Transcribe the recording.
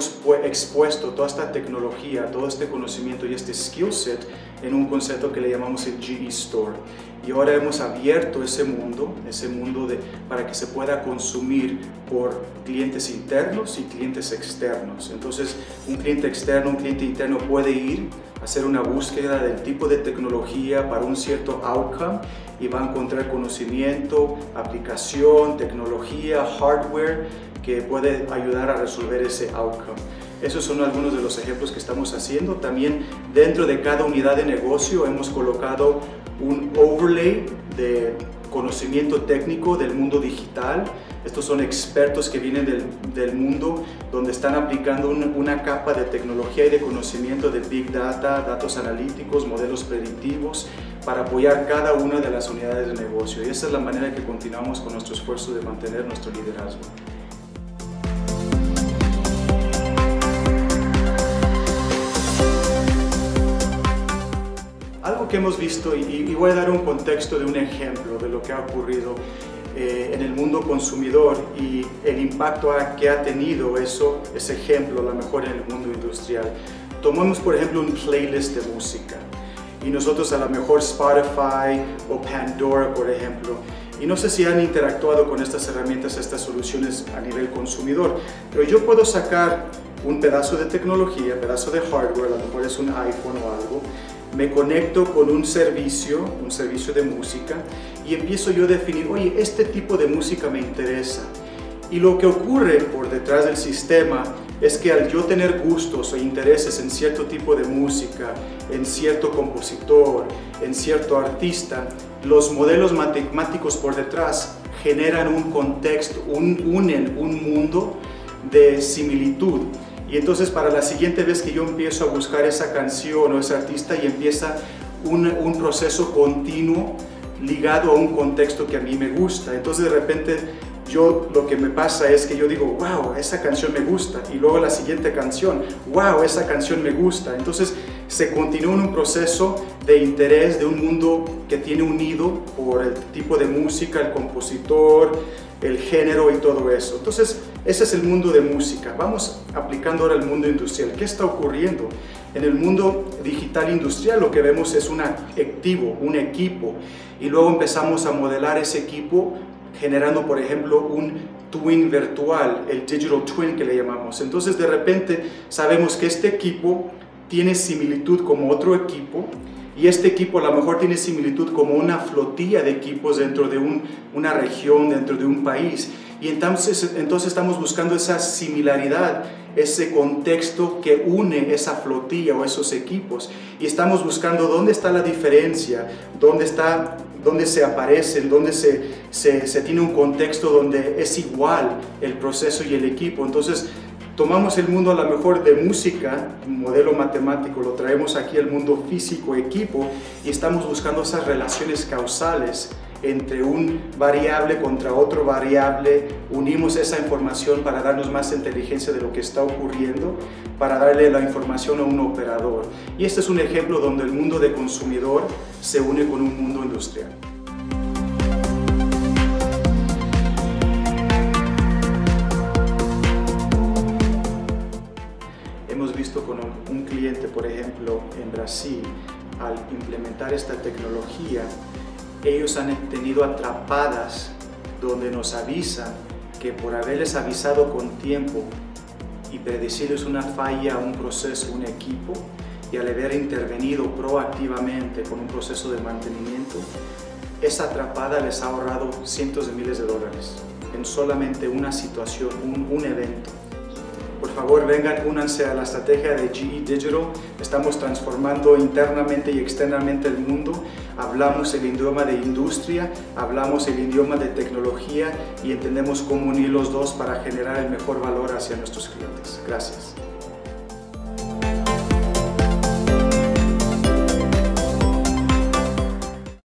hemos expuesto toda esta tecnología, todo este conocimiento y este skill set en un concepto que le llamamos el GE Store. Y ahora hemos abierto ese mundo, ese mundo de, para que se pueda consumir por clientes internos y clientes externos. Entonces, un cliente externo, un cliente interno puede ir a hacer una búsqueda del tipo de tecnología para un cierto outcome y va a encontrar conocimiento, aplicación, tecnología, hardware que puede ayudar a resolver ese outcome. Esos son algunos de los ejemplos que estamos haciendo. También dentro de cada unidad de negocio hemos colocado un overlay de conocimiento técnico del mundo digital. Estos son expertos que vienen del, del mundo donde están aplicando una, capa de tecnología y de conocimiento de Big Data, datos analíticos, modelos predictivos, para apoyar cada una de las unidades de negocio. Y esa es la manera que continuamos con nuestro esfuerzo de mantener nuestro liderazgo. Que hemos visto, y, y, voy a dar un contexto de un ejemplo de lo que ha ocurrido eh, en el mundo consumidor y el impacto a, que ha tenido eso, ese ejemplo, a lo mejor en el mundo industrial. Tomamos, por ejemplo, un playlist de música. Y nosotros a lo mejor Spotify o Pandora, por ejemplo, y no sé si han interactuado con estas herramientas, estas soluciones a nivel consumidor, pero yo puedo sacar un pedazo de tecnología, pedazo de hardware, a lo mejor es un iPhone o algo, me conecto con un servicio, un servicio de música, y empiezo yo a definir, oye, este tipo de música me interesa. Y lo que ocurre por detrás del sistema es que al yo tener gustos o intereses en cierto tipo de música, en cierto compositor, en cierto artista, los modelos matemáticos por detrás generan un contexto, un, unen un mundo de similitud. Y entonces para la siguiente vez que yo empiezo a buscar esa canción o ese artista y empieza un, un, proceso continuo ligado a un contexto que a mí me gusta. Entonces de repente yo lo que me pasa es que yo digo, wow, esa canción me gusta. Y luego la siguiente canción, wow, esa canción me gusta. Entonces se continúa en un proceso de interés de un mundo que tiene unido por el tipo de música, el compositor, el género y todo eso. Entonces, ese es el mundo de música. Vamos aplicando ahora el mundo industrial. ¿Qué está ocurriendo? En el mundo digital industrial lo que vemos es un activo, un equipo, y luego empezamos a modelar ese equipo generando, por ejemplo, un twin virtual, el digital twin que le llamamos. Entonces, de repente, sabemos que este equipo tiene similitud como otro equipo y este equipo a lo mejor tiene similitud como una flotilla de equipos dentro de un, una región, dentro de un país. Y entonces, entonces estamos buscando esa similaridad, ese contexto que une esa flotilla o esos equipos. Y estamos buscando dónde está la diferencia, dónde, está, dónde se aparecen, dónde se, se, se tiene un contexto donde es igual el proceso y el equipo. Entonces tomamos el mundo a lo mejor de música, modelo matemático, lo traemos aquí al mundo físico, equipo, y estamos buscando esas relaciones causales entre un variable contra otro variable, unimos esa información para darnos más inteligencia de lo que está ocurriendo, para darle la información a un operador. Y este es un ejemplo donde el mundo de consumidor se une con un mundo industrial. Hemos visto con un cliente, por ejemplo, en Brasil, al implementar esta tecnología, ellos han tenido atrapadas donde nos avisan que por haberles avisado con tiempo y predecirles una falla, un proceso, un equipo, y al haber intervenido proactivamente con un proceso de mantenimiento, esa atrapada les ha ahorrado cientos de miles de dólares en solamente una situación, un, un evento. Por favor, vengan, únanse a la estrategia de GE Digital. Estamos transformando internamente y externamente el mundo. Hablamos el idioma de industria, hablamos el idioma de tecnología y entendemos cómo unir los dos para generar el mejor valor hacia nuestros clientes. Gracias.